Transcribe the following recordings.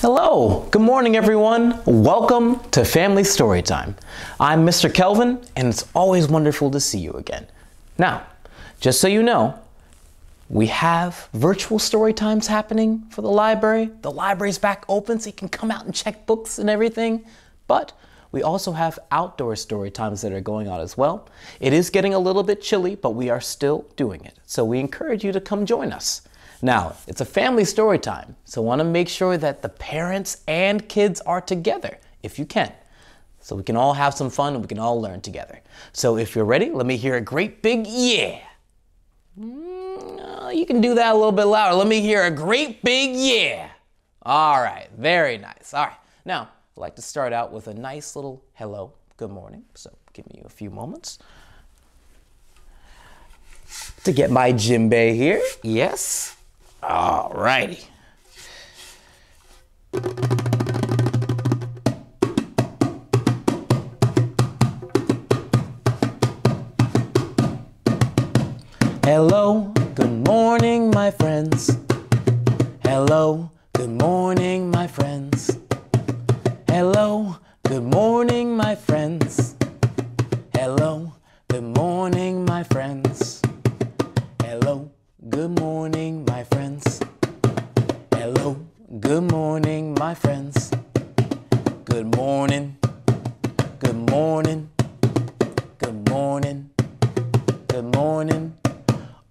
Hello, good morning everyone. Welcome to Family Story Time. I'm Mr. Kelvin and it's always wonderful to see you again. Now, just so you know, we have virtual story times happening for the library. The library's back open so you can come out and check books and everything. But we also have outdoor story times that are going on as well. It is getting a little bit chilly, but we are still doing it. So we encourage you to come join us. Now, it's a family story time, so want to make sure that the parents and kids are together if you can. So we can all have some fun and we can all learn together. So if you're ready, let me hear a great big yeah. Mm, you can do that a little bit louder. Let me hear a great big yeah. All right, very nice. All right, now I'd like to start out with a nice little hello, good morning. So give me a few moments to get my djembe here. Yes. All righty. Hello, good morning, my friends. Hello, good morning, my friends. Hello, good morning, good morning.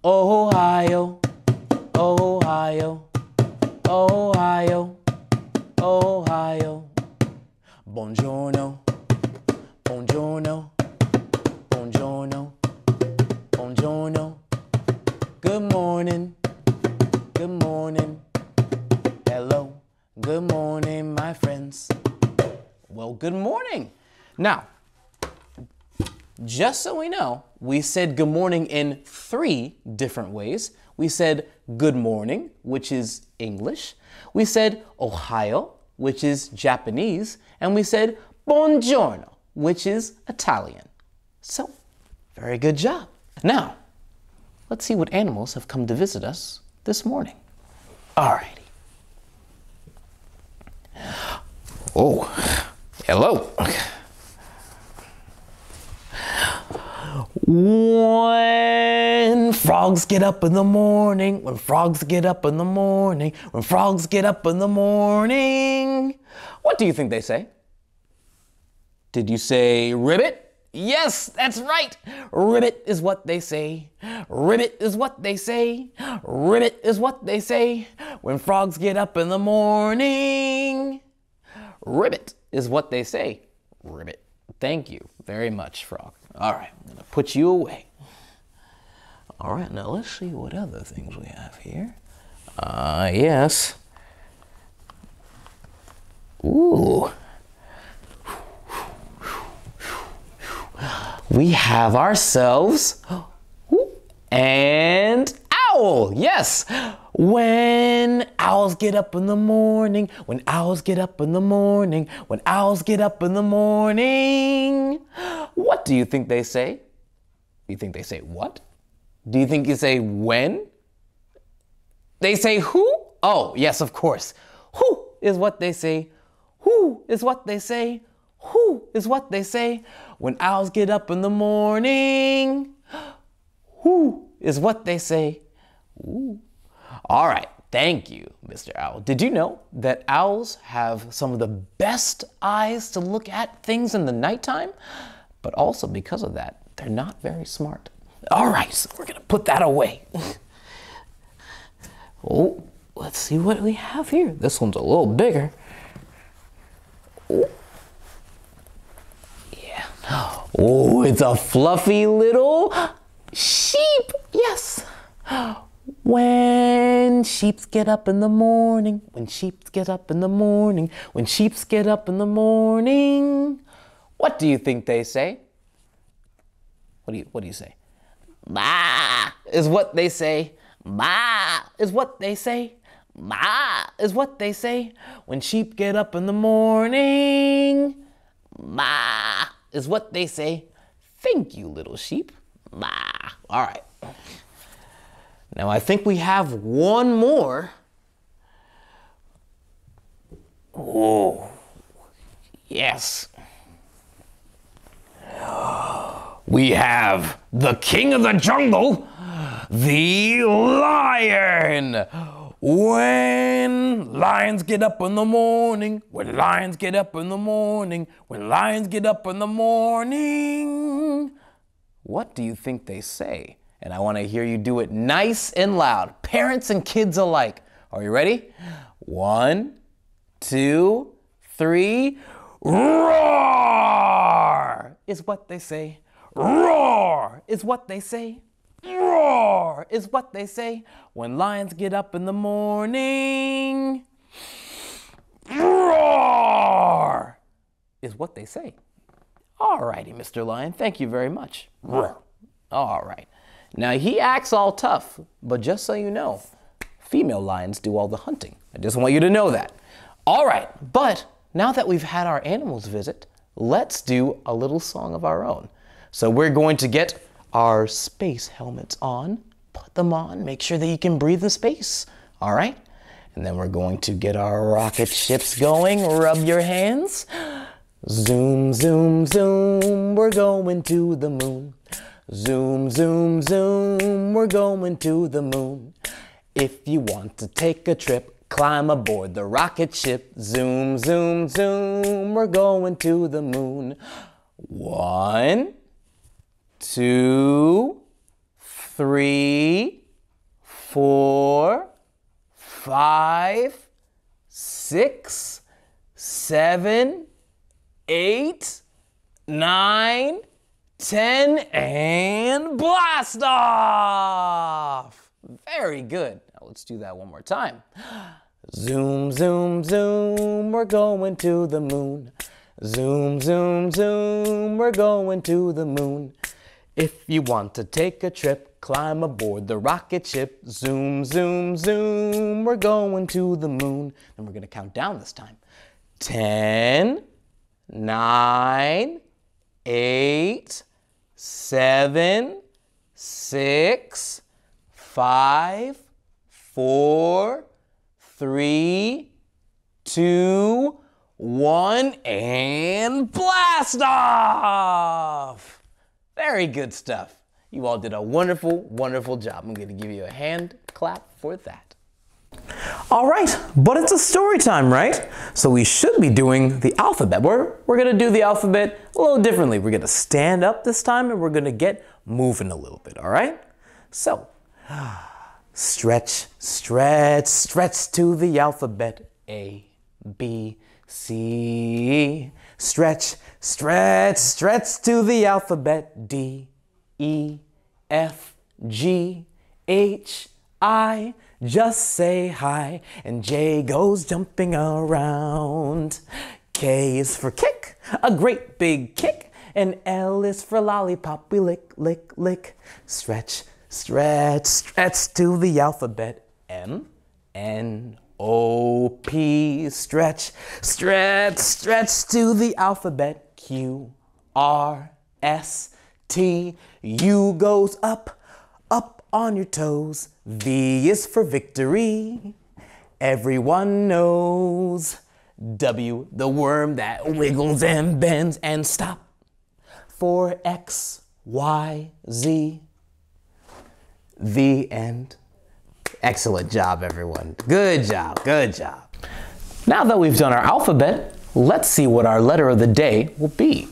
Ohayo, just so we know, we said good morning in three different ways. We said good morning, which is English. We said Ohayo, which is Japanese. And we said buongiorno, which is Italian. So, very good job. Now, let's see what animals have come to visit us this morning. Alrighty. Oh, hello. When frogs get up in the morning, when frogs get up in the morning, when frogs get up in the morning, what do you think they say? Did you say ribbit? Yes, that's right. Ribbit is what they say. Ribbit is what they say. Ribbit is what they say when frogs get up in the morning. Ribbit is what they say. Ribbit. Thank you very much, frog. All right, I'm gonna put you away. All right, now let's see what other things we have here. Uh, yes. Ooh. We have ourselves and owl. Yes. When owls get up in the morning, when owls get up in the morning, when owls get up in the morning, what do you think they say? You think they say what? Do you think you say when? They say who? Oh, yes, of course. Who is what they say. Who is what they say. Who is what they say when owls get up in the morning. Who is what they say. Ooh. All right, thank you, Mr. Owl. Did you know that owls have some of the best eyes to look at things in the nighttime? But also because of that, they're not very smart. All right, so we're gonna put that away. oh, let's see what we have here. This one's a little bigger. Oh. Yeah. Oh, it's a fluffy little sheep. Yes. When sheeps get up in the morning, when sheeps get up in the morning, when sheeps get up in the morning, what do you think they say? What do you what do you say? Ma is what they say. Ma is what they say. Ma is what they say. When sheep get up in the morning, ma is what they say. Thank you, little sheep. Ma. All right. Now I think we have one more. Oh, yes. We have the king of the jungle, the lion. When lions get up in the morning, when lions get up in the morning, when lions get up in the morning, what do you think they say? And I want to hear you do it nice and loud, parents and kids alike. Are you ready? One, two, three. Roar is what they say. Roar is what they say. Roar is what they say when lions get up in the morning. Roar is what they say. All righty, Mr. Lion, thank you very much. Roar. All right. Now he acts all tough, but just so you know, female lions do all the hunting. I just want you to know that. All right, but now that we've had our animals visit, let's do a little song of our own. So we're going to get our space helmets on, put them on, make sure that you can breathe in space. All right? And then we're going to get our rocket ships going. Rub your hands. Zoom, zoom, zoom, we're going to the moon. Zoom, zoom, zoom, we're going to the moon. If you want to take a trip, climb aboard the rocket ship. Zoom, zoom, zoom, we're going to the moon. One, two, three, four, five, six, seven, eight, nine, ten, and blast off! Very good. Let's do that one more time. Zoom, zoom, zoom, we're going to the moon. Zoom, zoom, zoom, we're going to the moon. If you want to take a trip, climb aboard the rocket ship. Zoom, zoom, zoom, we're going to the moon. And we're going to count down this time. Ten, nine, eight, seven, six, five, four, three, two, one, and blast off! Very good stuff. You all did a wonderful, wonderful job. I'm going to give you a hand clap for that. All right, but it's a story time, right? So we should be doing the alphabet. We're, we're gonna do the alphabet a little differently. We're gonna stand up this time and we're gonna get moving a little bit, all right? So, stretch, stretch, stretch to the alphabet. A, B, C. Stretch, stretch, stretch to the alphabet. D, E, F, G, H, I. Just say hi. And J goes jumping around. K is for kick, a great big kick. And L is for lollipop. We lick, lick, lick. Stretch, stretch, stretch to the alphabet. M, N, O, P. Stretch, stretch, stretch to the alphabet. Q, R, S, T. U goes up, up on your toes. V is for victory. Everyone knows. W, the worm that wiggles and bends and stop. For X, Y, Z. The end. Excellent job, everyone. Good job, good job. Now that we've done our alphabet, let's see what our letter of the day will be.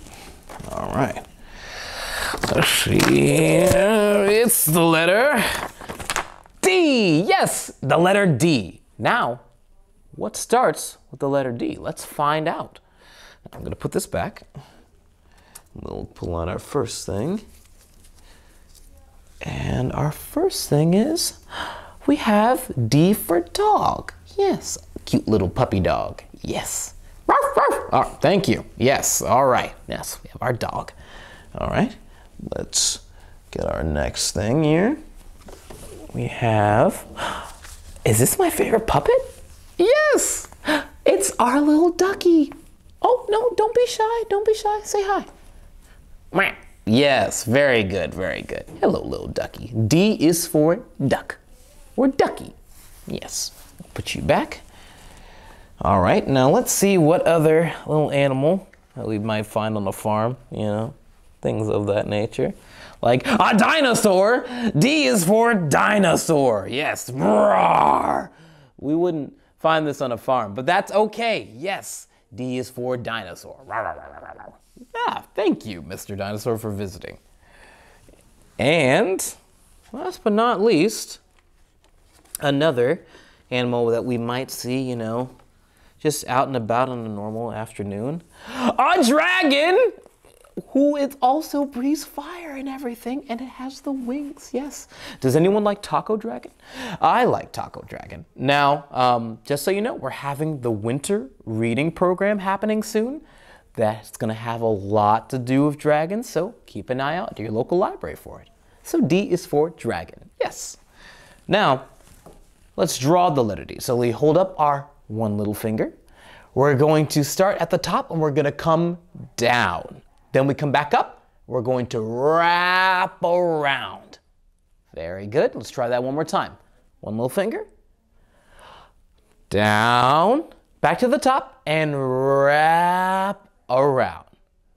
All right. Let's see. It's the letter D. Yes, the letter D. Now, what starts with the letter D? Let's find out. I'm going to put this back. We'll pull out our first thing. And our first thing is we have D for dog. Yes, cute little puppy dog. Yes. Ruff, ruff. Oh, thank you. Yes, all right. Yes, we have our dog. All right, let's get our next thing here. We have, is this my favorite puppet? Yes, it's our little ducky. Oh, no, don't be shy. Don't be shy. Say hi. Yes, very good, very good. Hello, little ducky. D is for duck or ducky. Yes, put you back. All right, now let's see what other little animal we might find on the farm, you know, things of that nature. Like a dinosaur. D is for dinosaur. Yes. Roar. We wouldn't find this on a farm, but that's okay. Yes. D is for dinosaur. Yeah, thank you, Mr. Dinosaur, for visiting. And last but not least, another animal that we might see, you know, just out and about on a normal afternoon. A dragon! Who it also breathes fire and everything, and it has the wings. Yes. Does anyone like Taco Dragon? I like Taco Dragon. Now, um, just so you know, we're having the winter reading program happening soon. That's going to have a lot to do with dragons, so keep an eye out to your local library for it. So D is for dragon. Yes. Now, let's draw the letter D. So we hold up our one little finger. We're going to start at the top and we're going to come down. Then we come back up. We're going to wrap around. Very good. Let's try that one more time. One little finger. Down. Back to the top and wrap around.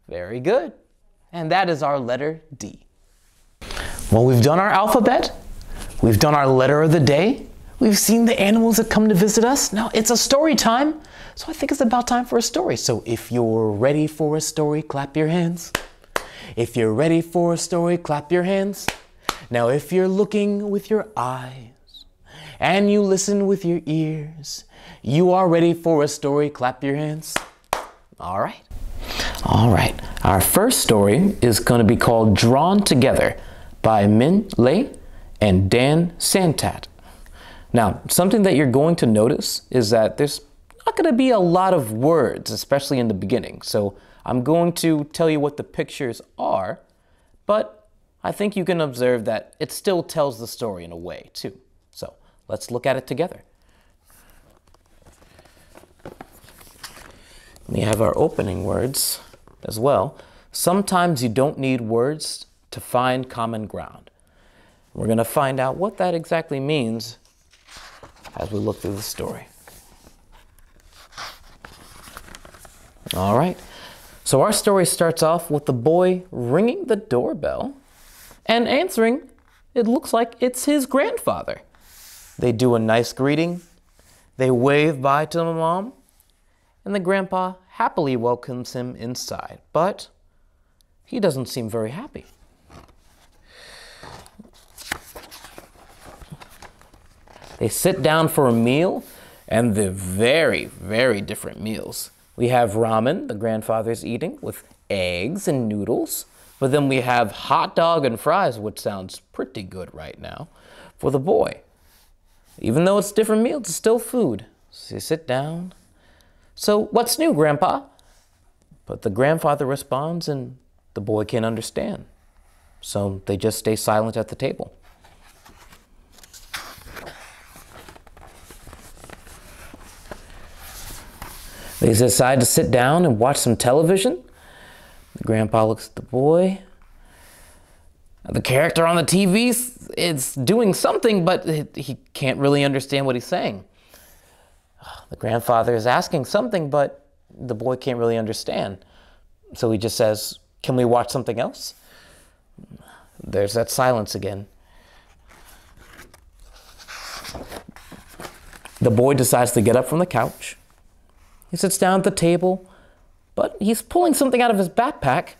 Very good. And that is our letter D. Well, we've done our alphabet. We've done our letter of the day. We've seen the animals that come to visit us. Now it's a story time. So I think it's about time for a story. So if you're ready for a story, clap your hands. If you're ready for a story, clap your hands. Now if you're looking with your eyes and you listen with your ears, you are ready for a story, clap your hands. All right. All right. Our first story is going to be called Drawn Together by Minh Lê and Dan Santat. Now, something that you're going to notice is that there's not going to be a lot of words, especially in the beginning. So I'm going to tell you what the pictures are, but I think you can observe that it still tells the story in a way, too. So let's look at it together. We have our opening words as well. Sometimes you don't need words to find common ground. We're going to find out what that exactly means as we look through the story. All right. So our story starts off with the boy ringing the doorbell and answering. It looks like it's his grandfather. They do a nice greeting. They wave bye to the mom, and the grandpa happily welcomes him inside. But he doesn't seem very happy. They sit down for a meal, and they're very, very different meals. We have ramen, the grandfather's eating, with eggs and noodles. But then we have hot dog and fries, which sounds pretty good right now, for the boy. Even though it's different meals, it's still food. So you sit down. So, what's new, Grandpa? But the grandfather responds, and the boy can't understand. So they just stay silent at the table. They decide to sit down and watch some television. The grandpa looks at the boy. The character on the TV is doing something, but he can't really understand what he's saying. The grandfather is asking something, but the boy can't really understand. So he just says, Can we watch something else? There's that silence again. The boy decides to get up from the couch he sits down at the table, but he's pulling something out of his backpack.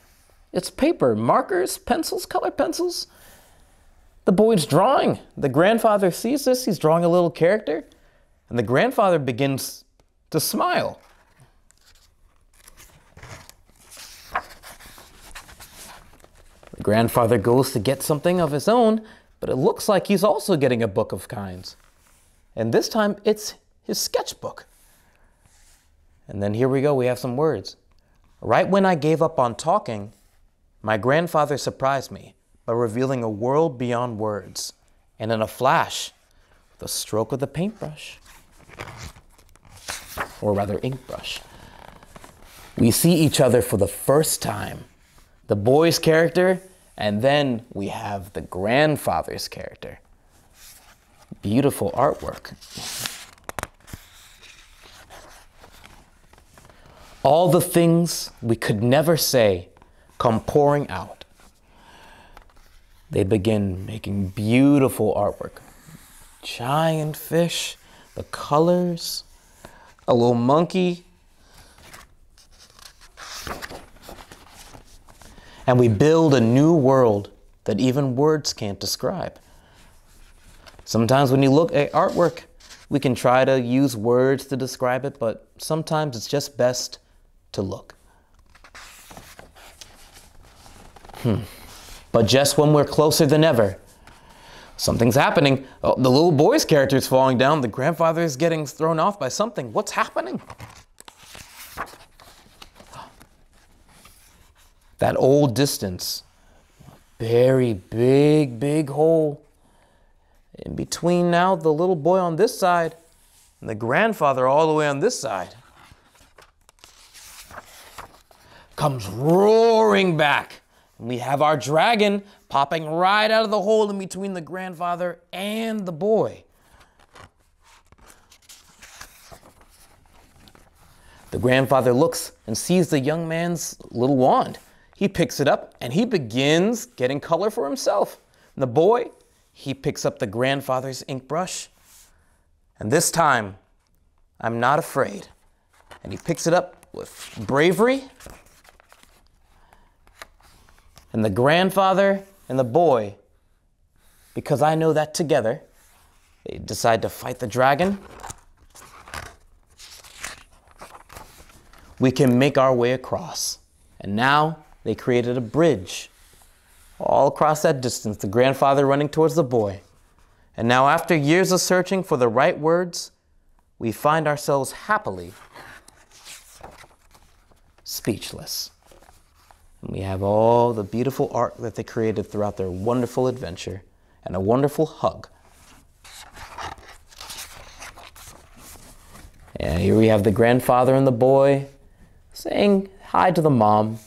It's paper, markers, pencils, colored pencils. The boy's drawing. The grandfather sees this, he's drawing a little character, and the grandfather begins to smile. The grandfather goes to get something of his own, but it looks like he's also getting a book of kinds. And this time it's his sketchbook. And then here we go, we have some words. Right when I gave up on talking, my grandfather surprised me by revealing a world beyond words. And in a flash, the stroke of the paintbrush, or rather, ink brush, we see each other for the first time. The boy's character, and then we have the grandfather's character. Beautiful artwork. All the things we could never say come pouring out. They begin making beautiful artwork. Giant fish, the colors, a little monkey. And we build a new world that even words can't describe. Sometimes when you look at artwork, we can try to use words to describe it, but sometimes it's just best to look. Hmm. But just when we're closer than ever, something's happening. Oh, the little boy's character is falling down. The grandfather is getting thrown off by something. What's happening? That old distance. Very big, big hole. In between now, the little boy on this side and the grandfather all the way on this side comes roaring back. We have our dragon popping right out of the hole in between the grandfather and the boy. The grandfather looks and sees the young man's little wand. He picks it up and he begins getting color for himself. And the boy, he picks up the grandfather's ink brush. And this time, I'm not afraid. And he picks it up with bravery and the grandfather and the boy, because I know that together, they decide to fight the dragon. We can make our way across. And now they created a bridge all across that distance, the grandfather running towards the boy. And now, after years of searching for the right words, we find ourselves happily speechless. And we have all the beautiful art that they created throughout their wonderful adventure and a wonderful hug. And here we have the grandfather and the boy saying hi to the mom.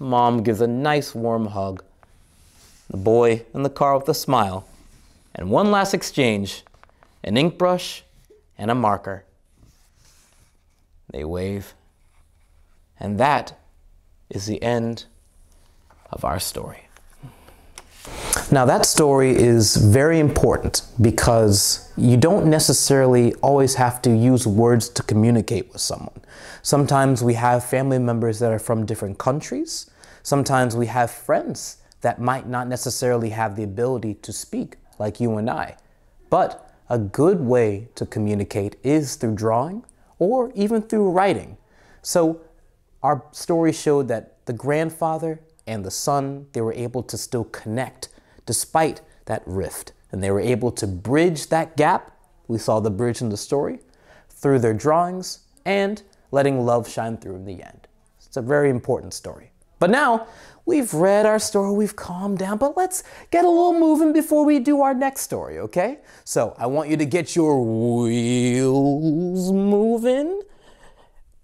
Mom gives a nice warm hug. The boy in the car with a smile. And one last exchange an ink brush and a marker. They wave. And that is the end of our story. Now, that story is very important because you don't necessarily always have to use words to communicate with someone. Sometimes we have family members that are from different countries. Sometimes we have friends that might not necessarily have the ability to speak, like you and I. But a good way to communicate is through drawing or even through writing. So, our story showed that the grandfather and the son, they were able to still connect despite that rift. And they were able to bridge that gap. We saw the bridge in the story through their drawings and letting love shine through in the end. It's a very important story. But now we've read our story, we've calmed down, but let's get a little moving before we do our next story, okay? So I want you to get your wheels moving.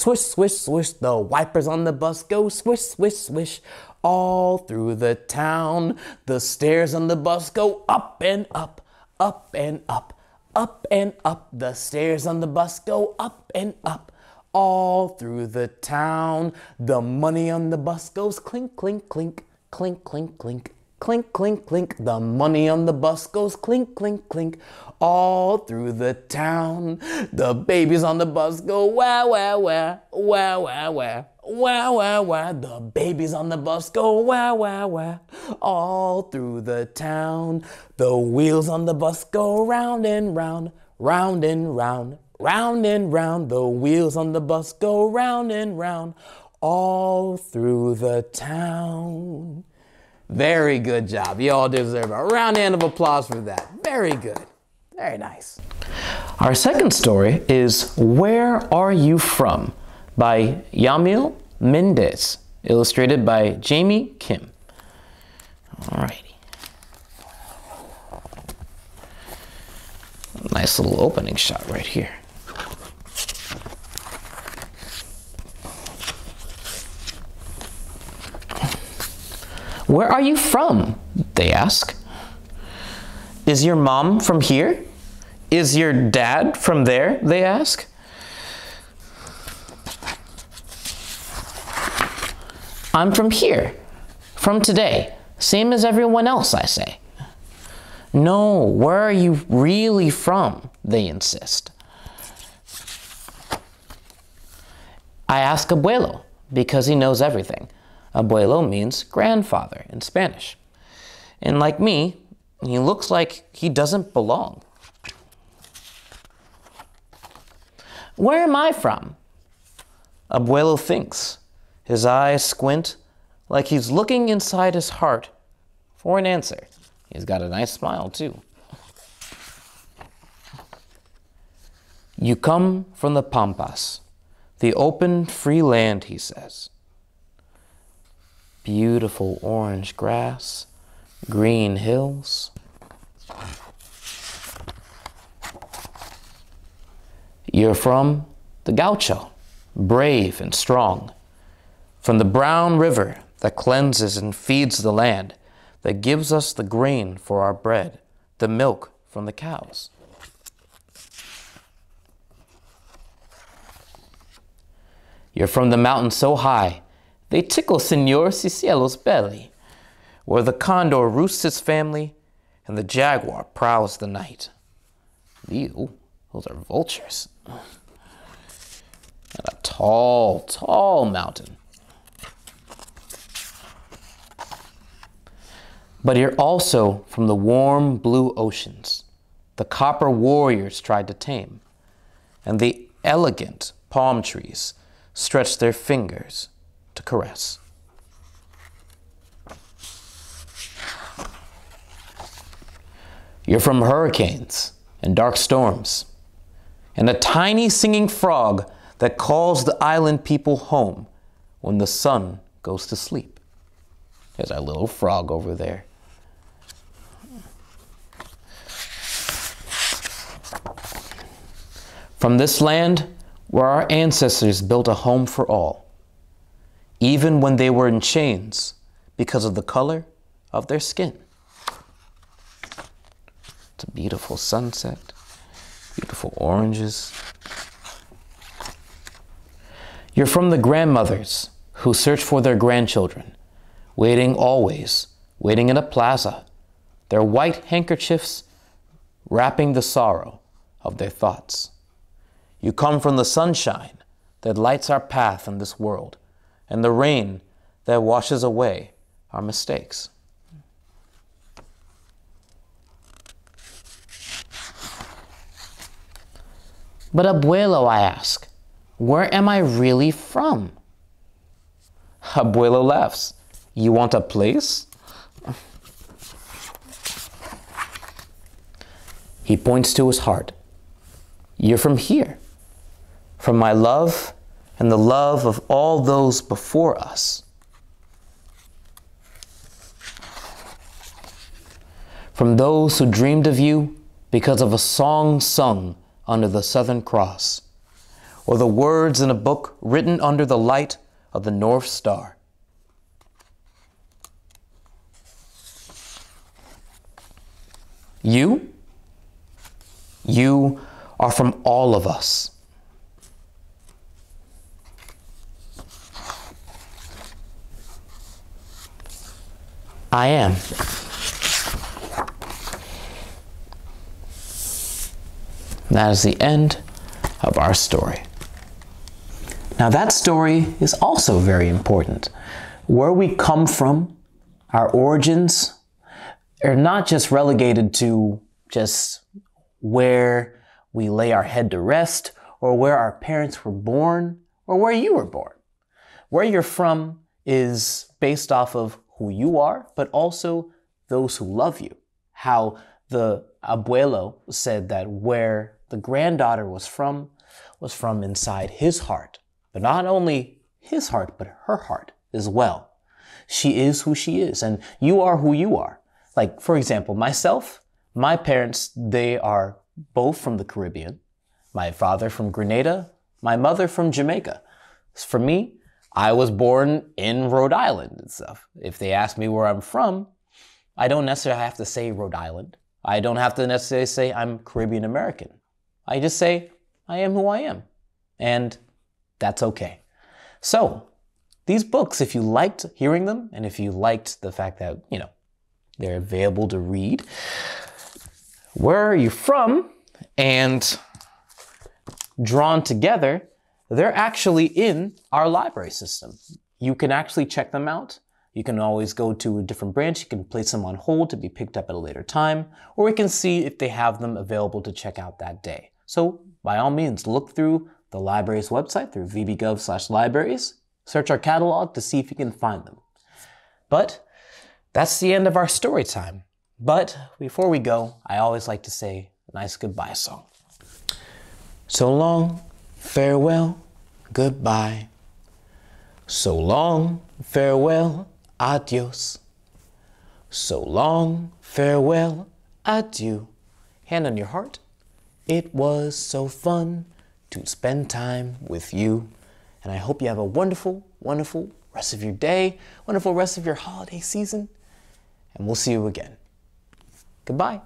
Swish, swish, swish, the wipers on the bus go swish, swish, swish. All through the town, the stairs on the bus go up and up, up and up, up and up. The stairs on the bus go up and up. All through the town, the money on the bus goes clink, clink, clink, clink, clink, clink. Clink, clink, clink. The money on the bus goes clink, clink, clink. All through the town. The babies on the bus go wah, wah, wah, wah, wah, wah. Wah, wah, wah. The babies on the bus go wah, wah, wah. All through the town. The wheels on the bus go round and round, round and round, round and round. The wheels on the bus go round and round, all through the town. Very good job. You all deserve a round hand of applause for that. Very good. Very nice. Our second story is Where Are You From by Yamil Mendez. illustrated by Jamie Kim. Alrighty. Nice little opening shot right here. Where are you from? They ask. Is your mom from here? Is your dad from there? They ask. I'm from here, from today, same as everyone else, I say. No, where are you really from? They insist. I ask Abuelo because he knows everything. Abuelo means grandfather in Spanish. And like me, he looks like he doesn't belong. Where am I from? Abuelo thinks. His eyes squint like he's looking inside his heart for an answer. He's got a nice smile, too. You come from the Pampas, the open, free land, he says. Beautiful orange grass, green hills. You're from the gaucho, brave and strong. From the brown river that cleanses and feeds the land, that gives us the grain for our bread, the milk from the cows. You're from the mountain so high, they tickle Senor Cicielo's belly, where the condor roosts his family and the jaguar prowls the night. Ew, those are vultures. And a tall, tall mountain. But you're also from the warm blue oceans the copper warriors tried to tame, and the elegant palm trees stretch their fingers to caress. You're from hurricanes and dark storms, and a tiny singing frog that calls the island people home when the sun goes to sleep. There's our little frog over there. From this land where our ancestors built a home for all, even when they were in chains because of the color of their skin. It's a beautiful sunset, beautiful oranges. You're from the grandmothers who search for their grandchildren, waiting always, waiting in a plaza, their white handkerchiefs wrapping the sorrow of their thoughts. You come from the sunshine that lights our path in this world, and the rain that washes away our mistakes. But Abuelo, I ask, where am I really from? Abuelo laughs. You want a place? He points to his heart. You're from here from my love and the love of all those before us. From those who dreamed of you because of a song sung under the Southern Cross, or the words in a book written under the light of the North Star. You? You are from all of us. I am. That is the end of our story. Now, that story is also very important. Where we come from, our origins, are not just relegated to just where we lay our head to rest or where our parents were born or where you were born. Where you're from is based off of who you are, but also those who love you. How the abuelo said that where the granddaughter was from was from inside his heart, but not only his heart, but her heart as well. She is who she is, and you are who you are. Like, for example, myself, my parents, they are both from the Caribbean. My father from Grenada, my mother from Jamaica. For me, I was born in Rhode Island and stuff. If they ask me where I'm from, I don't necessarily have to say Rhode Island. I don't have to necessarily say I'm Caribbean American. I just say I am who I am. And that's okay. So, these books, if you liked hearing them and if you liked the fact that, you know, they're available to read, where are you from? And drawn together, they're actually in our library system. You can actually check them out. You can always go to a different branch. You can place them on hold to be picked up at a later time, or we can see if they have them available to check out that day. So by all means, look through the library's website through vbgov slash libraries, search our catalog to see if you can find them. But that's the end of our story time. But before we go, I always like to say a nice goodbye song. So long, farewell, goodbye. So long, farewell, adios. So long, farewell, adieu. Hand on your heart. It was so fun to spend time with you. And I hope you have a wonderful, wonderful rest of your day, wonderful rest of your holiday season. And we'll see you again. Goodbye.